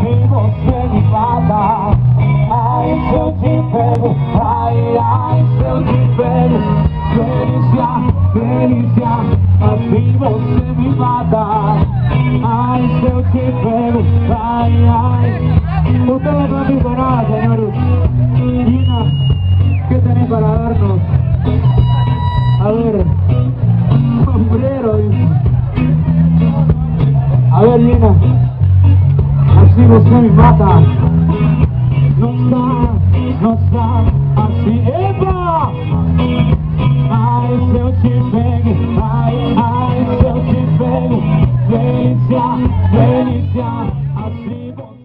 se você me mata Ai, se eu te pego Ai, ai, se eu te pego Delícia, delícia Assim você me mata. Ai, se eu te pego Ai, ai O teléfono vibra, senhores. Gina, que tem para darnos? A ver Sombrero A ver, Lina se você me mata Não está, não está assim Epa! Ai, se eu te pego Ai, ai, se eu te pego Delícia, delícia Assim você